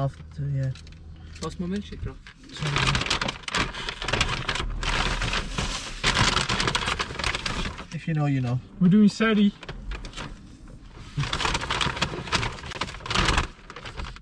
after, yeah. What's my milkshake, bro? If you know, you know. We're doing Sehri.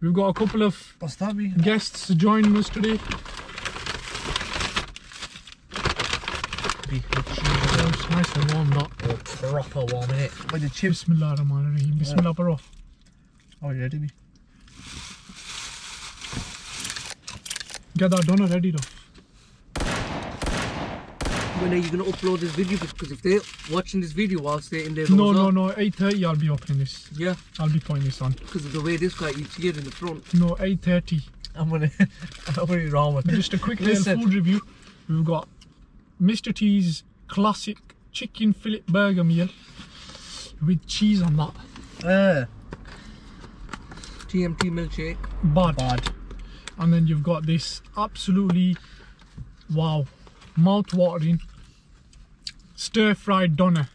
We've got a couple of What's that be? guests joining us today. Beef with cheese. It's nice and warm, that. Oh, proper warm, innit? With the chips. Bismillah ar-Rahman ar-Rahim. Bismillah bro. Oh, you ready, me? Get that donut ready though. When are you gonna upload this video? Because if they're watching this video whilst they're in their No, rosa, no, no. 8.30 I'll be opening this. Yeah, I'll be putting this on. because of the way this guy eats here in the front. No, 8.30. I'm gonna. I'm gonna be wrong with it. just a quick little food review. We've got Mr. T's classic chicken fillet burger meal with cheese on that. Uh, TMT milkshake. Bad. bad. And then you've got this absolutely wow, mouth watering stir fried doner.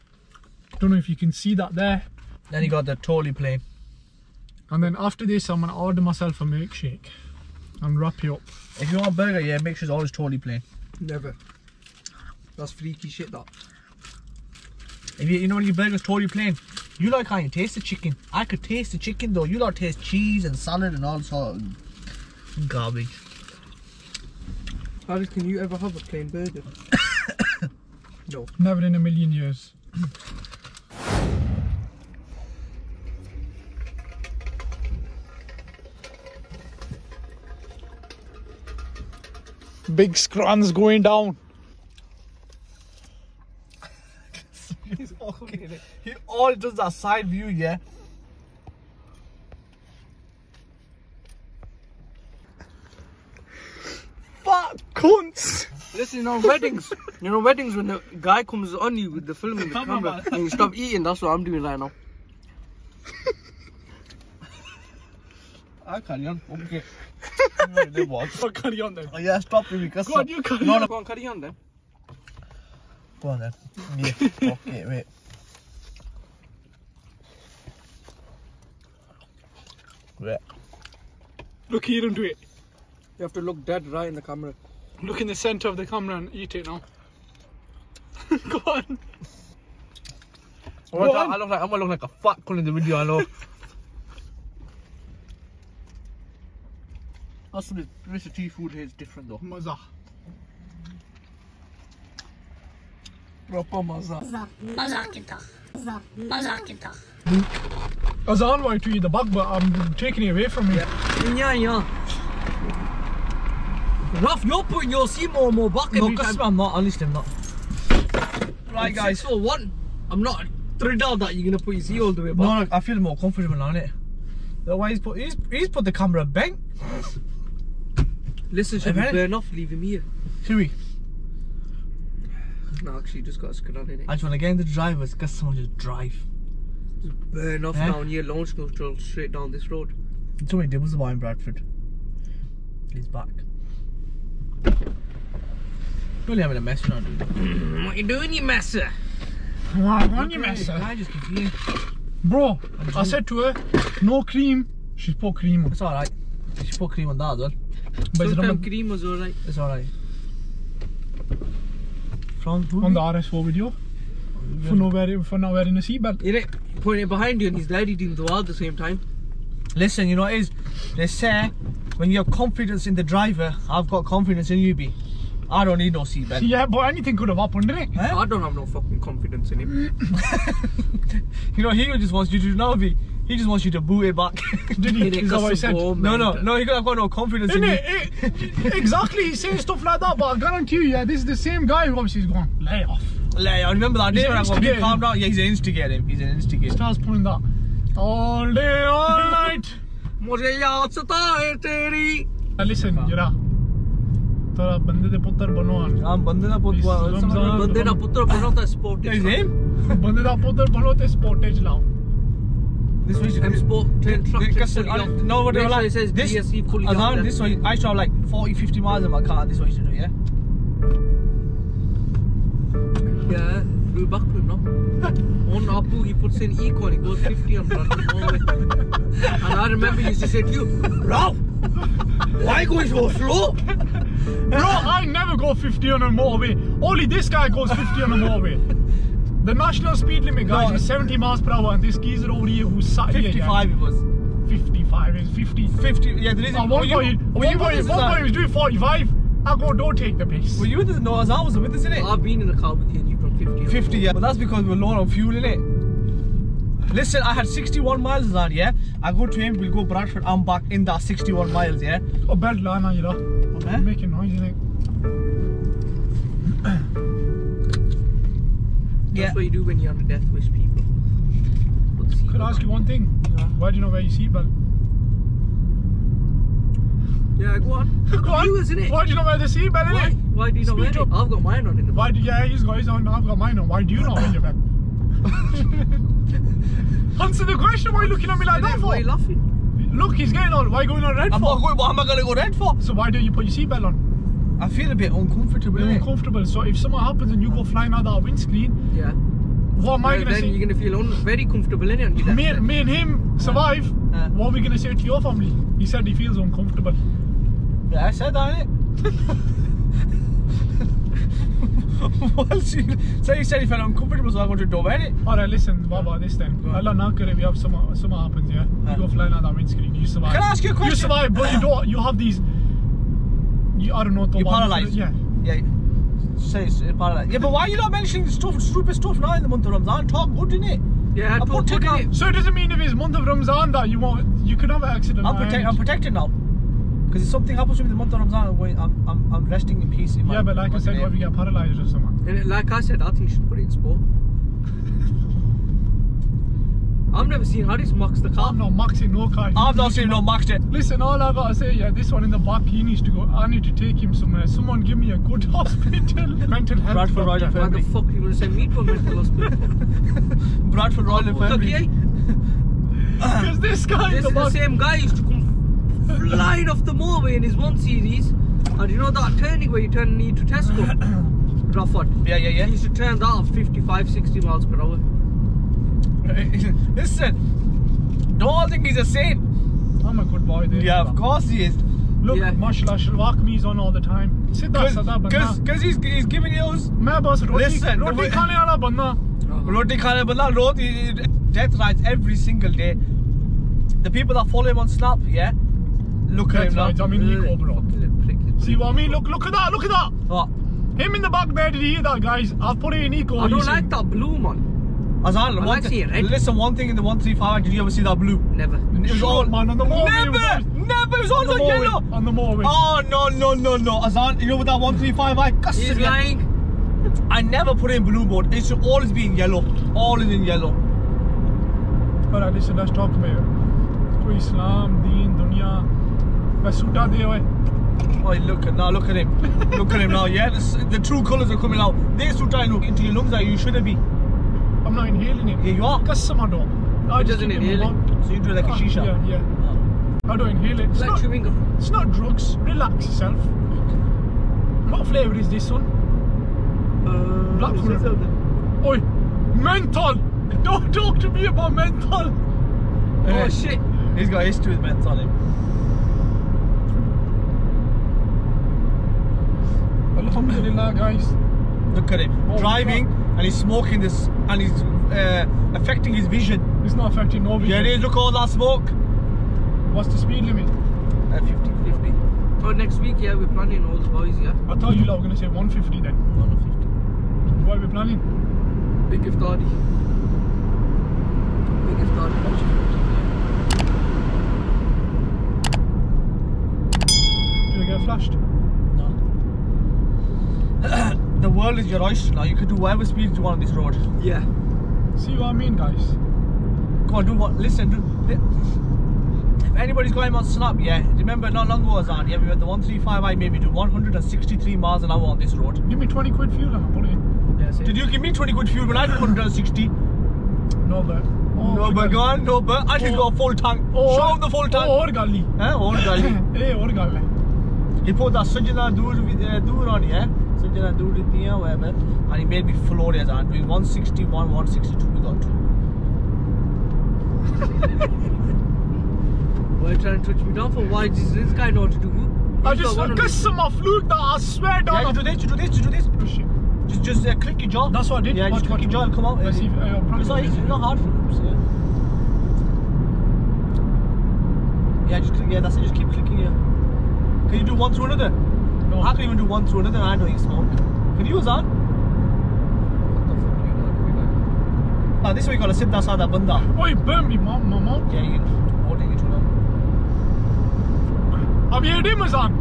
Don't know if you can see that there. Then you got the totally plain. And then after this, I'm gonna order myself a milkshake and wrap it up. If you want a burger, yeah, make sure it's always totally plain. Never. That's freaky shit, that. If you, you know when your burger's totally plain, you like how you taste the chicken. I could taste the chicken though. You like taste cheese and salad and all sort of garbage. How can you ever have a plain burger? no. Never in a million years. Big scrans going down. He's okay. He all does that side view, yeah. Cunts! Listen, on weddings, you know, weddings when the guy comes on you with the film and the camera and you stop eating, that's what I'm doing right now. I carry on. Okay. they watch. Fuck, carry on then. Oh yeah, stop me because Go on, you carry no, on. no. Go on, carry on then. Go on then. Yeah. okay, wait. Wait. Look here and do it. You have to look dead right in the camera. Look in the centre of the camera and eat it now. Go on. Go on. I look like I'm gonna look like a fat cunt in the video. I know. That's what Mr. T food here is different though. Maza. Proper maza. Maza kita. Maza kita. Azan wanted to eat the bug, but I'm taking it away from you. Yeah, yeah. yeah. Ralph, you're putting your Seymour more and more back No, every because time. I'm not. Honestly, I'm not. Right, guys. So one, I'm not thrilled that you're gonna put your C all the way back. No, no, I feel more comfortable on it. The way he's put, he's, he's put the camera bang. Listen, should we Hey, man. burn off? Leave him here. Should we? No, actually, just got a screen in it. I just want to get in the drivers, get someone just drive. Just burn off Eh? down here, launch control straight down this road. Too many dibbles about in Bradford. He's back. Really having a mess now, dude. Mm, what you doing, you messer? On you mess, I just eating. Bro, I said to her, no cream. She's put cream on. It's alright. Should put cream on that as well. But it's Sometimes cream was alright. It's alright. From who? on the RS4 video for, no wearing, for not wearing a seatbelt. Putting it behind you and he's there eating dua at the same time. Listen, you know what it is? They say when you have confidence in the driver, I've got confidence in you, B. I don't need no seatbelt. Yeah, but anything could have happened, didn't it? Huh? I don't have no fucking confidence in him. You know, he just wants you to know, B. He just wants you to boot it back. Did he? Is that what he said? no, no, man. no, he got, got no confidence in Isn't you. it? it? Exactly, he's saying stuff like that, but I guarantee you, yeah, this is the same guy who obviously is going, lay off. Like, I remember that He's day an when I got instigator. calm down. Yeah, he's an instigator. He's an instigator. Starts pulling that All day, all night. मुझे याद सता है तेरी. Listen, जरा. ਤੇਰਾ ਬੰਦੇ ਦੇ ਪੁੱਤਰ ਬਣੋ ਹਾਂ ਬੰਦੇ ਦਾ ਪੁੱਤਰ ਬੰਦੇ ਦਾ ਪੁੱਤਰ ਬਣੋ ਤਾਂ ਸਪੋਰਟੇਜ बंदे ਦਾ पुत्र बनो ਤੇ ਸਪੋਰਟੇਜ लाओ this way. M sport because no, what do you like? Says this DSC fully around this way. I travel like 40, 50 miles in my car. This way you know, yeah. Yeah. Do back to now. On Apu, he puts in eco and he goes 50 and running all the way. And I remember he used to say to you, Ralph, Why going so slow? Bro, I never go 50 on a motorway. Only this guy goes 50 on a motorway. The national speed limit, guys, No. is 70 miles per hour, and this geezer over here who's sat here, yeah, 55 it was. 55 is 50. 50, yeah, there is At one were you- point, were one you point, us, one Azan? point he was doing 45. I go, don't take the piss. Were you with us? No, I was with us, innit? I've been in the car with you and you've done 50. 50, yeah. But that's because we are low on fuel, innit? Listen, I had 61 miles on, yeah? I go to him, we'll go Bradford, I'm back in that 61 miles, yeah? Oh, belt line you, know. Okay. Making noise, innit? Yeah. That's what you do when you're on the death wish people. Could I ask you one thing? Why do you not wear your seatbelt? Yeah, go on. Go on. you, isn't it? Why do you not wear the seatbelt, Why? innit? Why do you not Speak wear it? I've got mine on in the Why do yeah, he's got his on, I've got mine on. Why do you not wear your belt? Answer the question, why are you looking at me like that Why are you laughing? Look, he's getting on. Why are you going on red I'm for? not going, what am I going to go red for? So why don't you put your seatbelt on? I feel a bit uncomfortable, You're uncomfortable. So if something happens and you go flying out that windscreen, Yeah. what am I gonna then say? you're gonna feel very comfortable in it Me, and- me and him survive. Uh. What are we gonna say to your family? He said he feels uncomfortable. Yeah, I said that, innit? well, she, so you said he felt uncomfortable, so I wanted to do it. Alright, listen, what about this then? Go. Allah not good if you have something, something happens, yeah? You go flying out that windscreen, you survive. Can I ask you a question? You survive, but you don't, you have these, you, I don't know, You're paralysed. Yeah. Yeah. Say it's paralyzed. Yeah, but why are you not mentioning the stuff, stupid stuff now in the month of Ramadan? Talk good, innit? Yeah, I I'm protecting put it. So it doesn't mean if it's month of Ramzan that you want, you could have an accident. I'm, protect, I'm protected now. Because if something happens to me in the month of Ramadan, I'm, going, I'm, I'm, I'm resting in peace in my Yeah, but like I said, what if you get paralysed or something? And like I said, I think you should put it in sport. I've never seen Harris mocks the car. I'm not maxing no car. I've not seen no maxed it. Listen, all I gotta say, yeah, this one in the back, he needs to go. I need to take him somewhere. Someone give me a good hospital, mental health. Bradford Royal doctor. Why the fuck are you gonna send me to a mental hospital? Bradford Royal Infirmary. Because this guy in This the is the back. same guy who used to come flying off the motorway in his one series. And you know that turning where you turn knee to Tesco? Rafford. Yeah, yeah, yeah. He used to turn that off 55, 60 miles per hour. Listen, don't all think he's a saint. I'm a good boy there. Yeah, of course he is. Look, Yeah. mashallah, Shalwak me's on all the time. Siddha sada banda. Because he's, he's giving you मैं बस रोटी Listen, roti the way- खाने वाला बंदा roti khane banda roti death rides every single day. The people that follow him on Snap, yeah, Look at him Right, I mean, equal, bro. See what I mean? Look, look at that. Look at that. What? Him in the back there. Did you hear that, guys? I've put it in equal. I don't like that blue man. Azan, I like th red. Listen, one thing in the 135, did you ever see that blue? Never. It was all man on the morning. Never, never. It was all on, the yellow. On the morning. Oh no, no, no, no. Azan, you know with that 135, I cussed He's lying. I never put in blue mode. It should always be in yellow. All in yellow. Alright, listen, let's talk about it. To Islam, Deen, Dunya. Let's shoot that the way. Oh, look at now, look at him. look at him now, yeah? The true colours are coming out. This so I look into your lungs that you shouldn't be. I'm not inhaling it. Yeah, you are. Because someone don't. I it just inhale it. So you do like oh, a shisha? Yeah, yeah. Oh. I don't inhale it. It's, like not, chewing gum. it's not drugs. Relax yourself. What flavour is this one? Uh, Black. Oi, menthol! Don't talk to me about menthol! Oh, oh shit! He's got history with menthol. Him. Alhamdulillah guys Look at him. Oh, Driving and he's smoking this and he's uh, affecting his vision. It's not affecting no Yeah, vision it is. Look at all that smoke. What's the speed limit? Uh, 50. 50. Oh, next week, yeah, we're planning all the boys, yeah. I thought you lot were going to say 150 then No, no, 50. What are we planning? Big iftari. Big iftari. bunch of 50, Did I get flashed? the world is your oyster now. You can do whatever speed you want on this road. Yeah. See what I mean, guys? Come on, do what? Listen, do. If anybody's going on snap, yeah. Remember, not long ago, Azan, yeah, we had the 135. I maybe do 163 miles an hour on this road. Give me 20 quid fuel, I'm. Yeah, Did you give me 20 quid fuel when I did 160? No, but. Oh, no, but gone, no, but I should oh. go full tank. Or, Show the full tank. Or gully. Eh, or gully. eh, or gully. He put that sajna uh, dur on, yeah? Sajjana Dur, Dittiya, whatever. And he made me floor as on doing 161, 162 we got to. Why you trying to touch me down for? Why does this guy know what to do? I just of kiss these- some Luke that I swear down. Yeah, you do this, you do this, you do this. Oh, shit. Just, just uh, click your jaw. That's what I did. Yeah, Watch, just click watch, your jaw and come out. Let's see if- uh, it's not it's not hard for them. so, Yeah. yeah, just click, yeah, that's it. Just keep clicking. Yeah. Can you do one through another? No. I can even do one through another. I know you smoke. Can you use that? What the fuck do you not doing that? Ah, this way you gotta sit that bunda. Oh, he burned me, mom, my mouth. Yeah, you holding it too long. Have you heard him, Azan?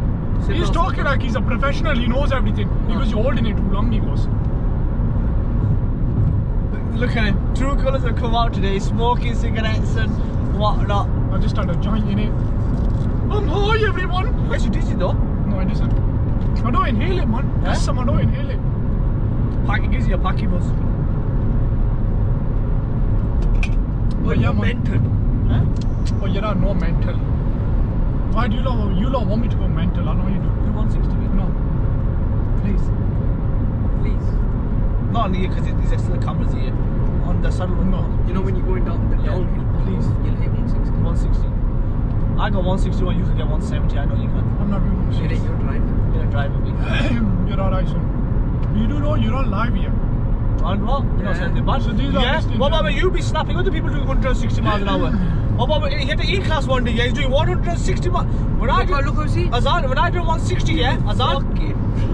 Sit He's talking like he's a professional. He knows everything. He goes, you're holding it too long. He goes. Look at him. True colours have come out today. Smoking cigarettes and whatnot. I just had a joint in it. I'm high, everyone. Yes, you did it though. No, I didn't. I don't inhale it, man. Huh? That's some I don't inhale it. Pack, it gives you a packy buzz. Boy, yeah, you're man. mental. Huh? Oh, you're not no mental. Why do you lot, you lot want me to go mental? I don't know you do. Do 160 with No. please. Please. Not on the because these extra cameras here. On the saddle one. No. You know when you're going down the Yeah. downhill Please. you'll hit 160. 160. I got 161, you can get 170. I know you can. I'm not doing It ain't this. your driving you're driving me. you're not icing. You do know you're not live here. And what? You're yeah. not sending. So these yeah. What about general. you be slapping other people doing 160 miles an hour? what about he had an E class one day? Yeah, he's doing 160 miles. When I do, look, see. Azan, when I do 160, yeah, Azan.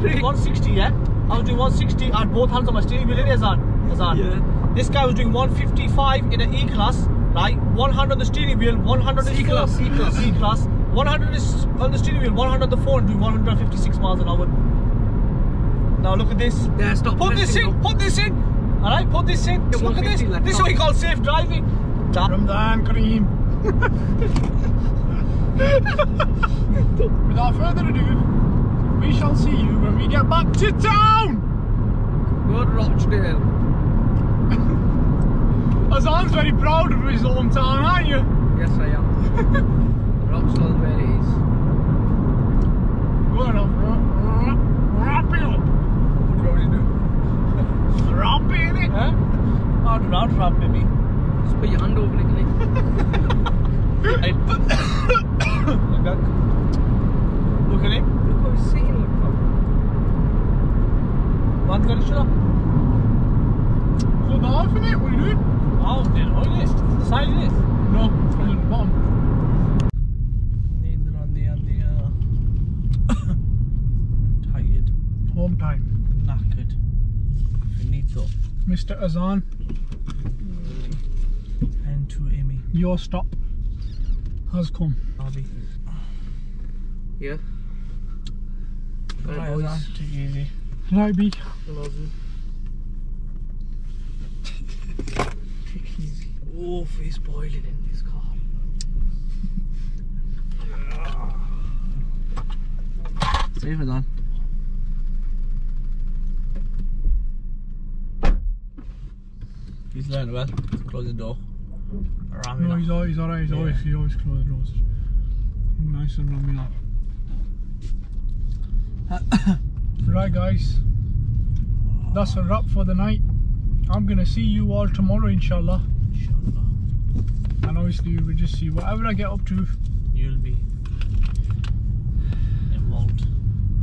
160, yeah. I was doing 160. I had both hands on my steering wheel. Azan, Azan. Yeah. This guy was doing 155 in an E class, right? One hand on the steering wheel, one hand on the C class, E class, E class. 100 is on the steering wheel, 100 on the phone, doing 156 miles an hour. Now look at this. Yeah, stop. Put this in, put this in. All right, put this in. Look at this. This is what you call safe driving. Ramdan Kareem. Without further ado, we shall see you when we get back to town. Good Rochdale. As I'm very proud of his hometown, aren't you? Yes, I am. Home time. knackered. Finito. Mr. Azan, And to Amy. your stop has come. Bobby. Yeah. Right, Right, boys. Azan, Take it easy. Right, B. Love you. Easy. Oh, he's boiling in this car. Safe Azan. He's learned well. Close the door. No, he's always, he's alright. He's Yeah. always, he always closes doors. Nice and up. right, guys. That's a wrap for the night. I'm gonna see you all tomorrow, inshallah. Inshallah. And obviously, we'll just see whatever I get up to. You'll be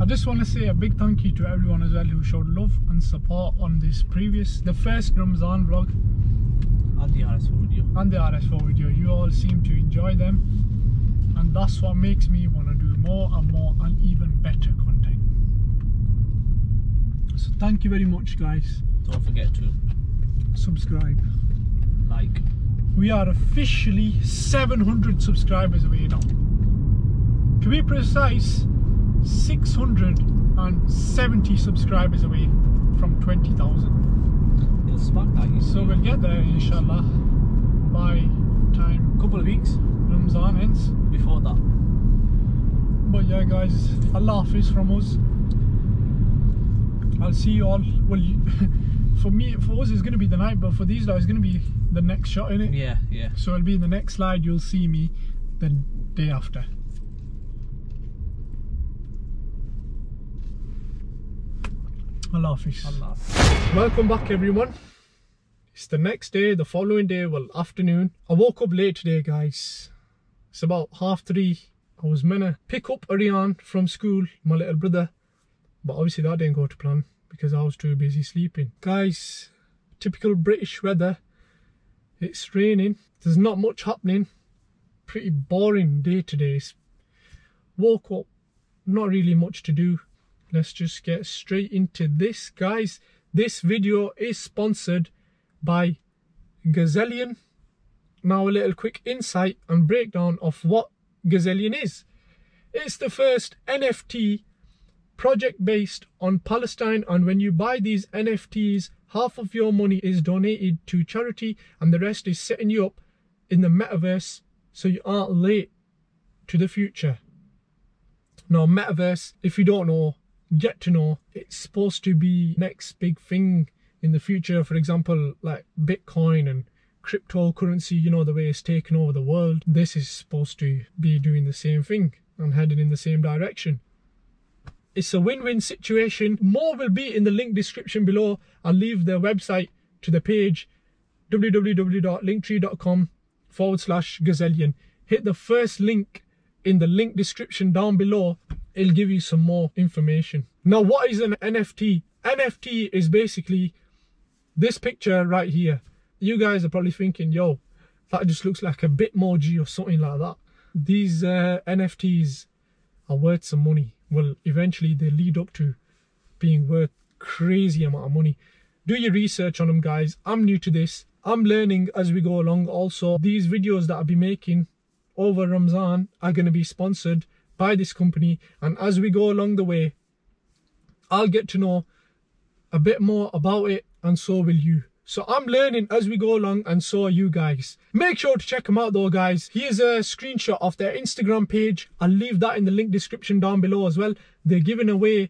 I just want to say a big thank you to everyone as well who showed love and support on this previous, the first Ramzan vlog On the RS4 video. and the RS4 video. You all seem to enjoy them, and that's what makes me want to do more and more and even better content. So, thank you very much, guys. Don't forget to Subscribe. like. We are officially 700 subscribers away now. To be precise, 670 subscribers away from 20,000. You'll smack that. You So we'll get there inshallah by time couple of weeks Ramzan ends. before that. But yeah, guys, Allah Hafiz from us. I'll see you all. Well, you, for me, for us, it's going to be the night, but for these guys, it's going to be the next shot in it. Yeah, yeah. So it'll be in the next slide. You'll see me the day after. Allah. Welcome back, everyone. It's the next day, the following day, well, afternoon. I woke up late today, guys. It's about half three. I was meant to pick up Ariane from school, my little brother, but obviously that didn't go to plan because I was too busy sleeping. Guys, typical British weather. It's raining. There's not much happening. Pretty boring day today. Woke up, not really much to do. Let's just get straight into this, guys. This video is sponsored by Gazellion. Now a little quick insight and breakdown of what Gazellion is. It's the first NFT project based on Palestine and when you buy these NFTs half of your money is donated to charity and the rest is setting you up in the metaverse so you aren't late to the future. Now metaverse, if you don't know, get to know, it's supposed to be next big thing in the future. For example, like Bitcoin and cryptocurrency, you know, the way it's taken over the world. This is supposed to be doing the same thing and heading in the same direction. It's a win-win situation. More will be in the link description below. I'll leave their website to the page www.linktree.com forward slash gazellion. Hit the first link in the link description down below. It'll give you some more information. Now, what is an NFT? NFT is basically this picture right here. You guys are probably thinking, yo, that just looks like a Bitmoji or something like that. These uh, NFTs are worth some money Well, eventually they lead up to being worth crazy amount of money. Do your research on them guys. I'm new to this. I'm learning as we go along. Also, these videos that I'll be making over Ramzan are going to be sponsored by this company. And as we go along the way, I'll get to know a bit more about it and so will you. So I'm learning as we go along and so are you guys. Make sure to check them out though guys. Here's a screenshot of their Instagram page. I'll leave that in the link description down below as well. They're giving away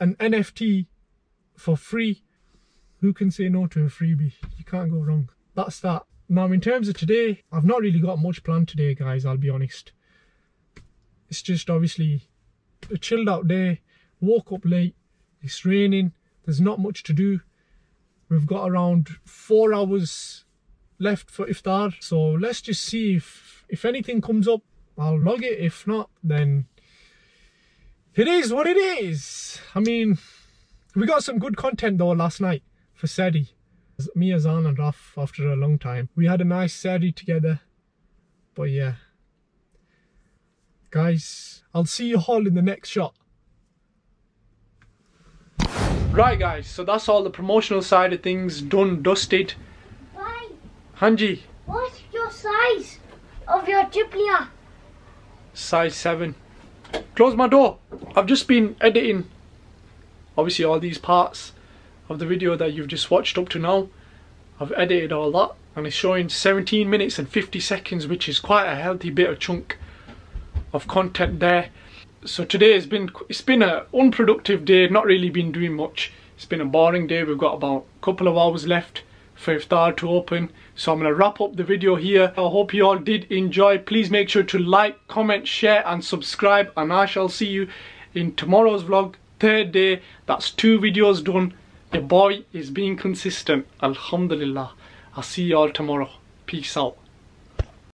an NFT for free. Who can say no to a freebie? You can't go wrong. That's that. Now in terms of today, I've not really got much planned today guys, I'll be honest. It's just obviously a chilled out day. Woke up late. It's raining. There's not much to do. We've got around four hours left for iftar. So let's just see if, if anything comes up, I'll log it. If not, then it is what it is. I mean, we got some good content though last night for sadi Me, Azan and Raf after a long time. We had a nice sadi together. But yeah. Guys, I'll see you all in the next shot. Right guys, so that's all the promotional side of things done, dusted. Why? Hanji, What's your size of your chiplia? size 7. Close my door. I've just been editing, obviously all these parts of the video that you've just watched up to now. I've edited all that and it's showing 17 minutes and 50 seconds which is quite a healthy bit of chunk of content there. So today has been it's been an unproductive day not really been doing much. It's been a boring day. We've got about a couple of hours left for iftar to open. So i'm going to wrap up the video here. I hope you all did enjoy. Please make sure to like comment share and subscribe. And i shall see you in tomorrow's vlog third day. That's two videos done. The boy is being consistent. Alhamdulillah. I'll see you all tomorrow. Peace out